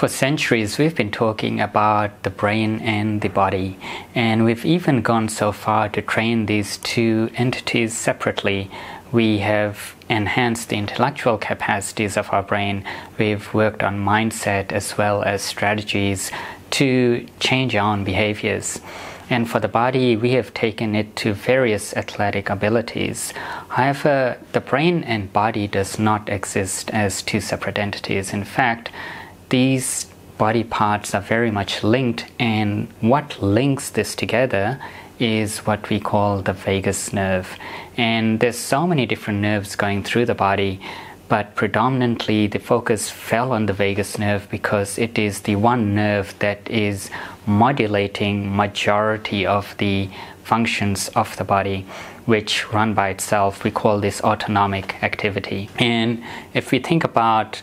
For centuries, we've been talking about the brain and the body, and we've even gone so far to train these two entities separately. We have enhanced the intellectual capacities of our brain, we've worked on mindset as well as strategies to change our own behaviors. And for the body, we have taken it to various athletic abilities. However, the brain and body does not exist as two separate entities. In fact, these body parts are very much linked, and what links this together is what we call the vagus nerve. And there's so many different nerves going through the body, but predominantly the focus fell on the vagus nerve because it is the one nerve that is modulating majority of the functions of the body which run by itself we call this autonomic activity and if we think about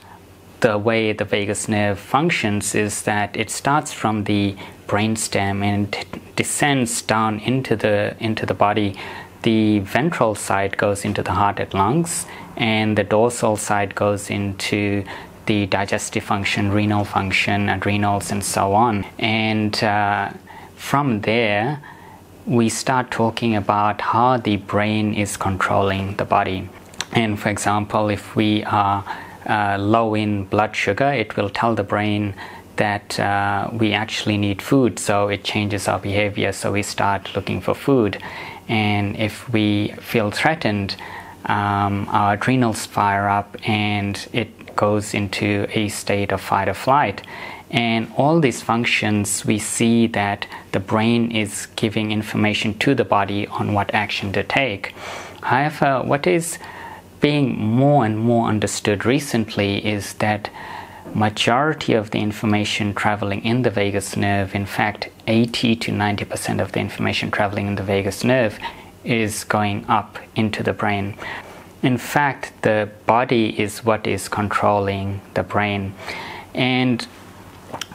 the way the vagus nerve functions is that it starts from the brainstem and descends down into the into the body. The ventral side goes into the heart and lungs, and the dorsal side goes into the digestive function, renal function, adrenals, and so on. And uh, from there, we start talking about how the brain is controlling the body. And for example, if we are uh, low in blood sugar, it will tell the brain that uh, we actually need food, so it changes our behavior. So we start looking for food. And if we feel threatened, um, our adrenals fire up and it goes into a state of fight or flight. And all these functions, we see that the brain is giving information to the body on what action to take. However, what is being more and more understood recently is that majority of the information traveling in the vagus nerve in fact 80 to 90% of the information traveling in the vagus nerve is going up into the brain. In fact the body is what is controlling the brain. And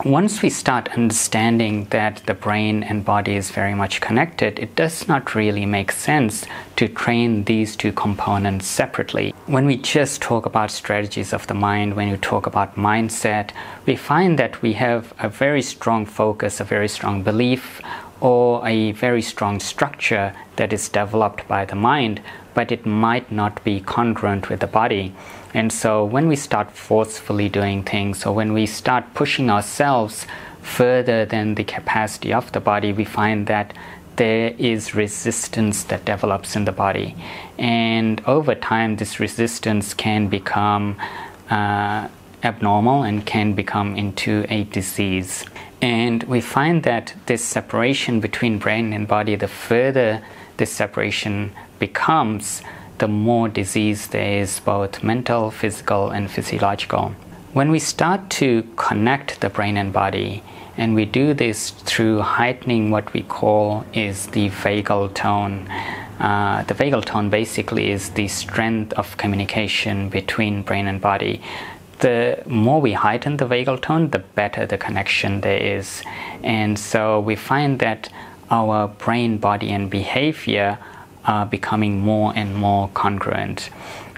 once we start understanding that the brain and body is very much connected, it does not really make sense to train these two components separately. When we just talk about strategies of the mind, when you talk about mindset, we find that we have a very strong focus, a very strong belief, or a very strong structure that is developed by the mind, but it might not be congruent with the body. And so when we start forcefully doing things, or when we start pushing ourselves further than the capacity of the body, we find that there is resistance that develops in the body. And over time, this resistance can become uh, abnormal and can become into a disease. And we find that this separation between brain and body, the further this separation becomes, the more disease there is, both mental, physical, and physiological. When we start to connect the brain and body, and we do this through heightening what we call is the vagal tone. Uh, the vagal tone basically is the strength of communication between brain and body. The more we heighten the vagal tone, the better the connection there is. And so we find that our brain, body, and behavior are becoming more and more congruent.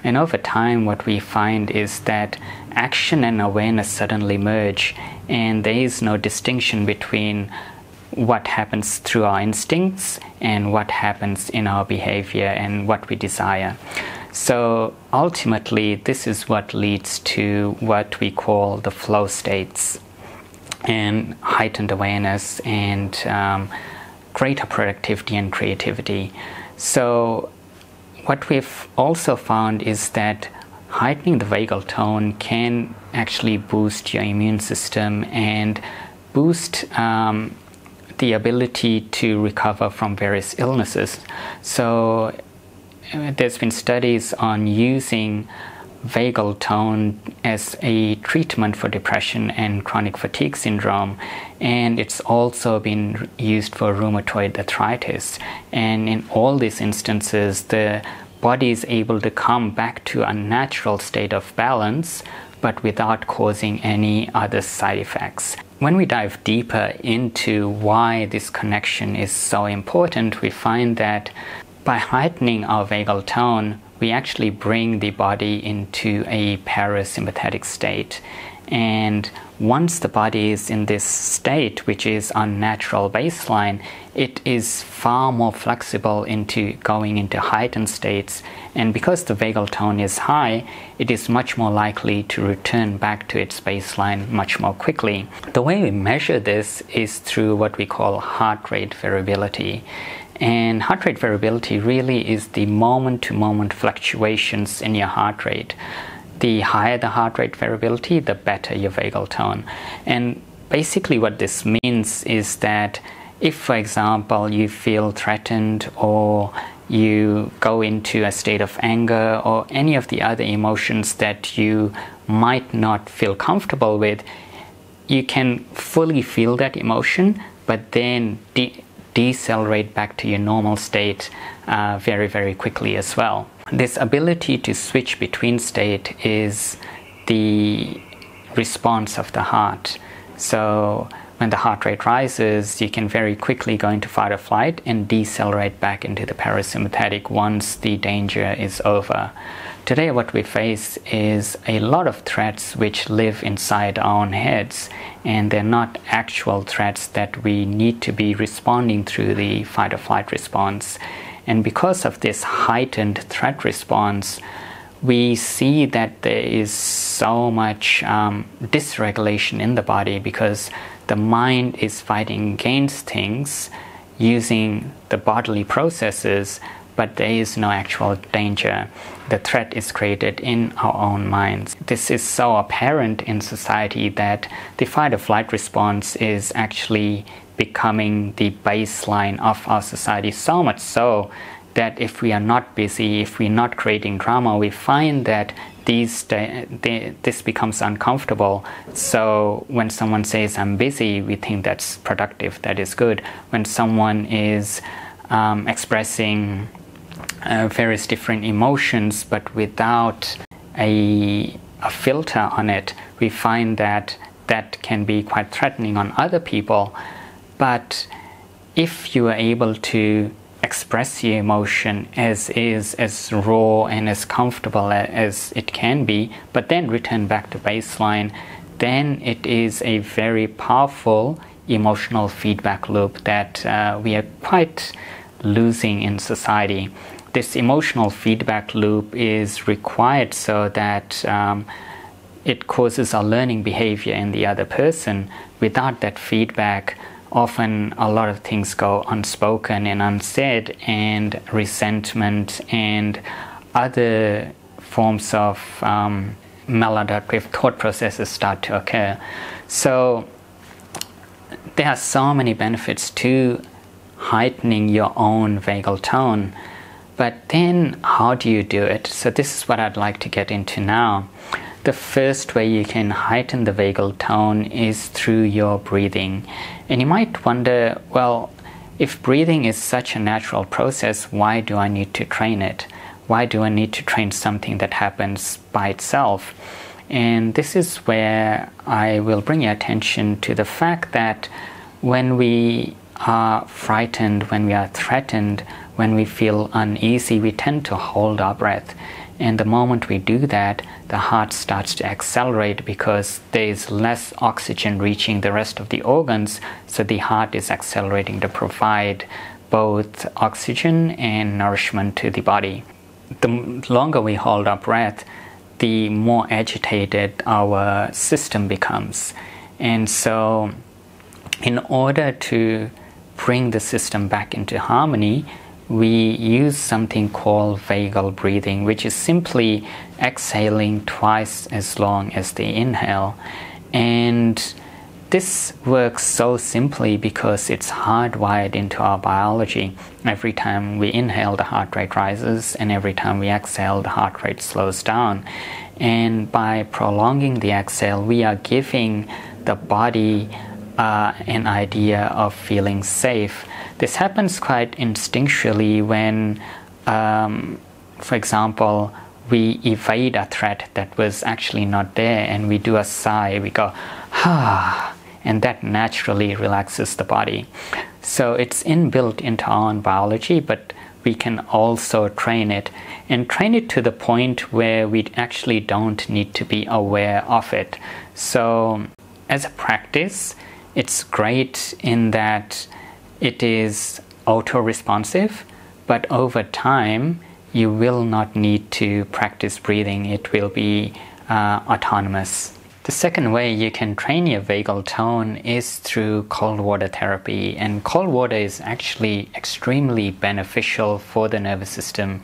And over time, what we find is that action and awareness suddenly merge, and there is no distinction between what happens through our instincts and what happens in our behavior and what we desire. So ultimately, this is what leads to what we call the flow states and heightened awareness and um, greater productivity and creativity. So, what we've also found is that heightening the vagal tone can actually boost your immune system and boost um, the ability to recover from various illnesses. So, uh, there's been studies on using vagal tone as a treatment for depression and chronic fatigue syndrome, and it's also been used for rheumatoid arthritis. And in all these instances, the body is able to come back to a natural state of balance but without causing any other side effects. When we dive deeper into why this connection is so important, we find that by heightening our vagal tone, we actually bring the body into a parasympathetic state. And once the body is in this state, which is unnatural baseline, it is far more flexible into going into heightened states. And because the vagal tone is high, it is much more likely to return back to its baseline much more quickly. The way we measure this is through what we call heart rate variability. And heart rate variability really is the moment to moment fluctuations in your heart rate the higher the heart rate variability, the better your vagal tone. And basically, what this means is that if, for example, you feel threatened or you go into a state of anger or any of the other emotions that you might not feel comfortable with, you can fully feel that emotion, but then de- decelerate back to your normal state uh, very, very quickly as well. This ability to switch between state is the response of the heart. So when the heart rate rises, you can very quickly go into fight or flight and decelerate back into the parasympathetic once the danger is over. Today, what we face is a lot of threats which live inside our own heads, and they're not actual threats that we need to be responding through the fight or flight response. And because of this heightened threat response, we see that there is so much um, dysregulation in the body because the mind is fighting against things using the bodily processes, but there is no actual danger. The threat is created in our own minds. This is so apparent in society that the fight or flight response is actually becoming the baseline of our society, so much so that if we are not busy, if we're not creating drama, we find that these this becomes uncomfortable. So when someone says I'm busy, we think that's productive, that is good. When someone is um, expressing uh, various different emotions but without a, a filter on it, we find that that can be quite threatening on other people. But if you are able to express your emotion as is, as raw and as comfortable as it can be, but then return back to baseline, then it is a very powerful emotional feedback loop that uh, we are quite losing in society. This emotional feedback loop is required so that um, it causes a learning behavior in the other person. Without that feedback, often a lot of things go unspoken and unsaid, and resentment and other forms of um, maladaptive thought processes start to occur. So, there are so many benefits to heightening your own vagal tone, but then how do you do it? So, this is what I'd like to get into now. The first way you can heighten the vagal tone is through your breathing. And you might wonder, well, if breathing is such a natural process, why do I need to train it? Why do I need to train something that happens by itself? And this is where I will bring your attention to the fact that when we are frightened, when we are threatened, when we feel uneasy, we tend to hold our breath. And the moment we do that, the heart starts to accelerate because there is less oxygen reaching the rest of the organs, so the heart is accelerating to provide both oxygen and nourishment to the body. The longer we hold our breath, the more agitated our system becomes. And so, in order to bring the system back into harmony, we use something called vagal breathing, which is simply exhaling twice as long as the inhale. And this works so simply because it's hardwired into our biology. Every time we inhale, the heart rate rises, and every time we exhale, the heart rate slows down. And by prolonging the exhale, we are giving the body uh, an idea of feeling safe. This happens quite instinctually when, um, for example, we evade a threat that was actually not there and we do a sigh, we go, ah, and that naturally relaxes the body. So it's inbuilt into our own biology, but we can also train it and train it to the point where we actually don't need to be aware of it. So, as a practice, it's great in that it is auto responsive, but over time, you will not need to practice breathing, it will be uh, autonomous. The second way you can train your vagal tone is through cold water therapy, and cold water is actually extremely beneficial for the nervous system.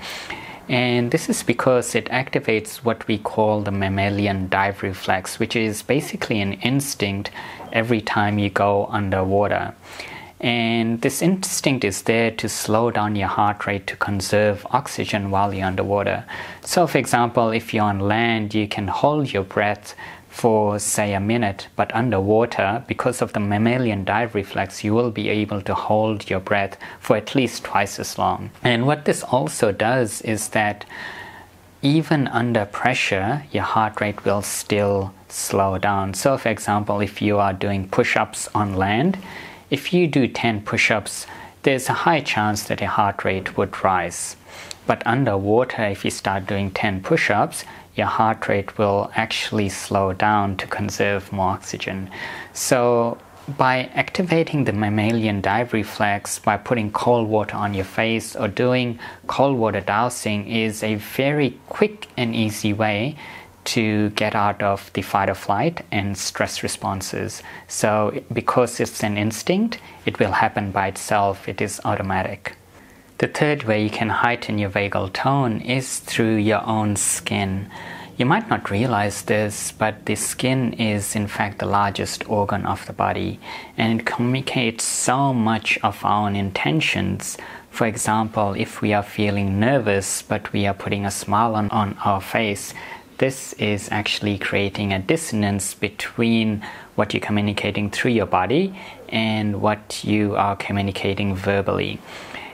And this is because it activates what we call the mammalian dive reflex, which is basically an instinct every time you go underwater. And this instinct is there to slow down your heart rate to conserve oxygen while you're underwater. So, for example, if you're on land, you can hold your breath for say a minute, but underwater, because of the mammalian dive reflex, you will be able to hold your breath for at least twice as long. And what this also does is that even under pressure, your heart rate will still slow down. So, for example, if you are doing push ups on land, if you do 10 push ups, there's a high chance that your heart rate would rise. But underwater, if you start doing 10 push ups, your heart rate will actually slow down to conserve more oxygen. So, by activating the mammalian dive reflex by putting cold water on your face or doing cold water dousing is a very quick and easy way to get out of the fight or flight and stress responses. So, because it's an instinct, it will happen by itself, it is automatic. The third way you can heighten your vagal tone is through your own skin. You might not realize this, but the skin is in fact the largest organ of the body and it communicates so much of our own intentions. For example, if we are feeling nervous but we are putting a smile on, on our face, this is actually creating a dissonance between what you're communicating through your body and what you are communicating verbally.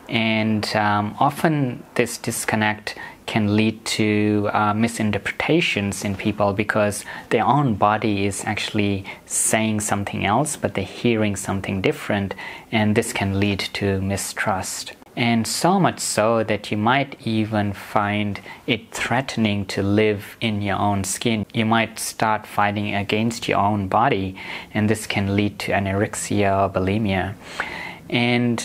And um, often this disconnect can lead to uh, misinterpretations in people because their own body is actually saying something else, but they're hearing something different, and this can lead to mistrust. And so much so that you might even find it threatening to live in your own skin. You might start fighting against your own body, and this can lead to anorexia or bulimia. And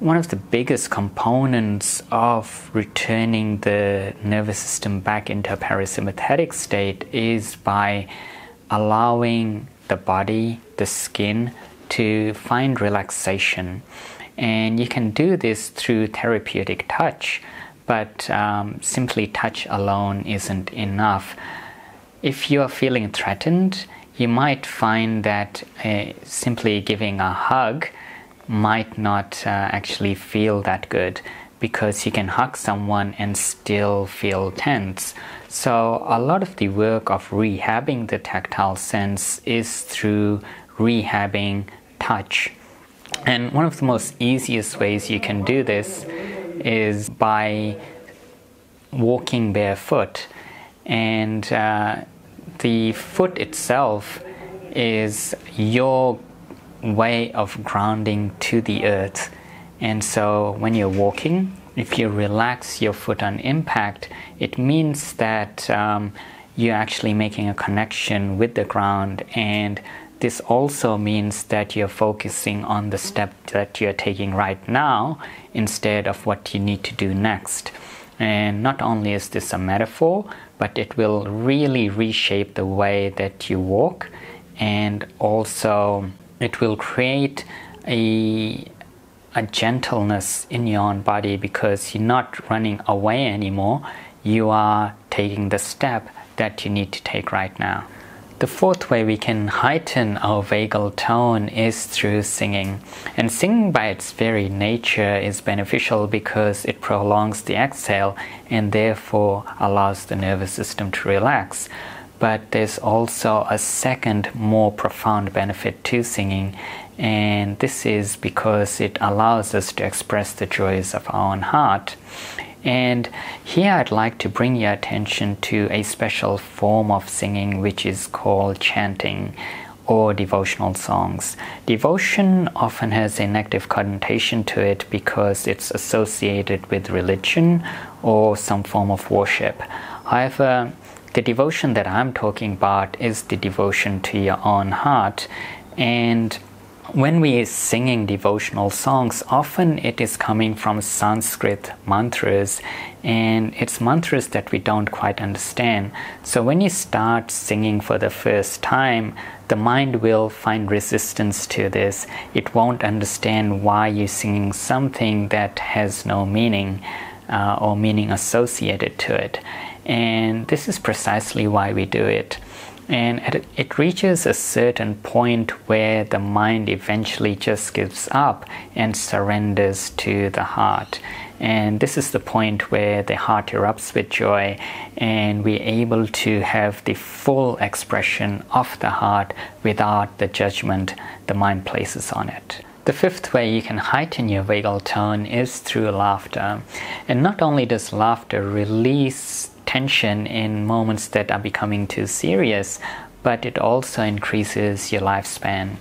one of the biggest components of returning the nervous system back into a parasympathetic state is by allowing the body, the skin, to find relaxation. And you can do this through therapeutic touch, but um, simply touch alone isn't enough. If you are feeling threatened, you might find that uh, simply giving a hug might not uh, actually feel that good because you can hug someone and still feel tense. So, a lot of the work of rehabbing the tactile sense is through rehabbing touch. And one of the most easiest ways you can do this is by walking barefoot. And uh, the foot itself is your way of grounding to the earth. And so when you're walking, if you relax your foot on impact, it means that um, you're actually making a connection with the ground. And this also means that you're focusing on the step that you're taking right now instead of what you need to do next. And not only is this a metaphor, but it will really reshape the way that you walk and also it will create a a gentleness in your own body because you're not running away anymore. You are taking the step that you need to take right now. The fourth way we can heighten our vagal tone is through singing. And singing by its very nature is beneficial because it prolongs the exhale and therefore allows the nervous system to relax but there's also a second more profound benefit to singing and this is because it allows us to express the joys of our own heart and here I'd like to bring your attention to a special form of singing which is called chanting or devotional songs. Devotion often has a negative connotation to it because it's associated with religion or some form of worship. However, the devotion that I'm talking about is the devotion to your own heart and when we are singing devotional songs, often it is coming from Sanskrit mantras, and it's mantras that we don't quite understand. So when you start singing for the first time, the mind will find resistance to this. It won't understand why you're singing something that has no meaning uh, or meaning associated to it. And this is precisely why we do it and it reaches a certain point where the mind eventually just gives up and surrenders to the heart and this is the point where the heart erupts with joy and we're able to have the full expression of the heart without the judgment the mind places on it the fifth way you can heighten your vagal tone is through laughter. And not only does laughter release tension in moments that are becoming too serious, but it also increases your lifespan.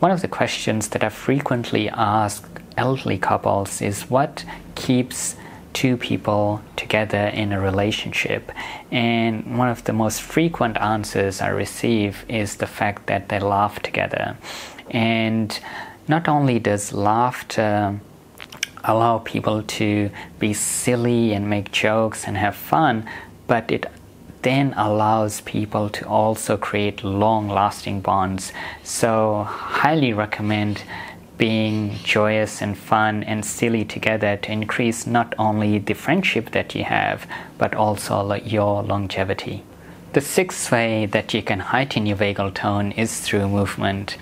One of the questions that I frequently ask elderly couples is what keeps two people together in a relationship. And one of the most frequent answers I receive is the fact that they laugh together. And not only does laughter allow people to be silly and make jokes and have fun, but it then allows people to also create long lasting bonds. So, highly recommend being joyous and fun and silly together to increase not only the friendship that you have, but also your longevity. The sixth way that you can heighten your vagal tone is through movement.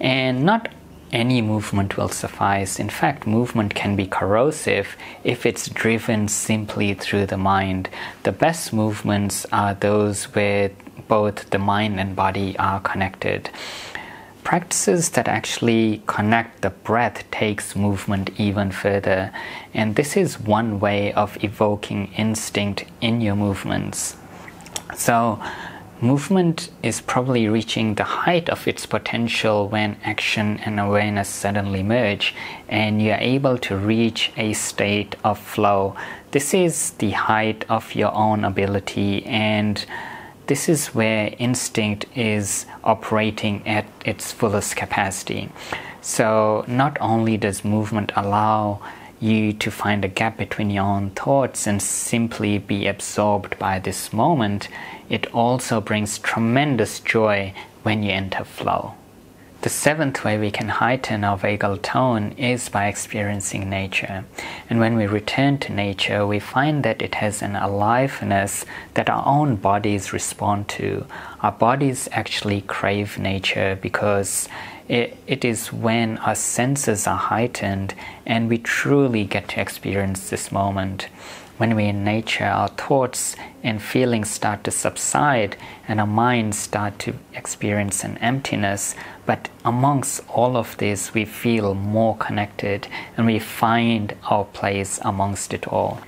And not any movement will suffice. In fact, movement can be corrosive if it's driven simply through the mind. The best movements are those where both the mind and body are connected. Practices that actually connect the breath takes movement even further, and this is one way of evoking instinct in your movements. So, Movement is probably reaching the height of its potential when action and awareness suddenly merge and you're able to reach a state of flow. This is the height of your own ability, and this is where instinct is operating at its fullest capacity. So, not only does movement allow you to find a gap between your own thoughts and simply be absorbed by this moment, it also brings tremendous joy when you enter flow. The seventh way we can heighten our vagal tone is by experiencing nature. And when we return to nature, we find that it has an aliveness that our own bodies respond to. Our bodies actually crave nature because it, it is when our senses are heightened and we truly get to experience this moment. When we're in nature, our thoughts and feelings start to subside and our minds start to experience an emptiness. But amongst all of this, we feel more connected and we find our place amongst it all.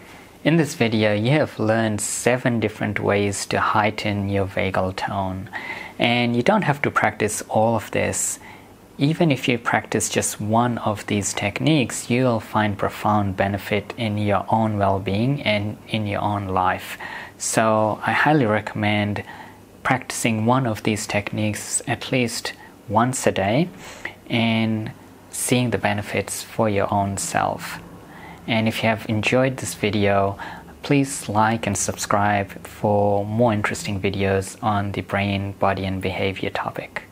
In this video, you have learned seven different ways to heighten your vagal tone. And you don't have to practice all of this even if you practice just one of these techniques, you'll find profound benefit in your own well being and in your own life. So, I highly recommend practicing one of these techniques at least once a day and seeing the benefits for your own self. And if you have enjoyed this video, please like and subscribe for more interesting videos on the brain, body, and behavior topic.